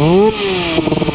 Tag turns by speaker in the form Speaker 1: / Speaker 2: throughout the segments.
Speaker 1: Thank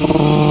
Speaker 1: you.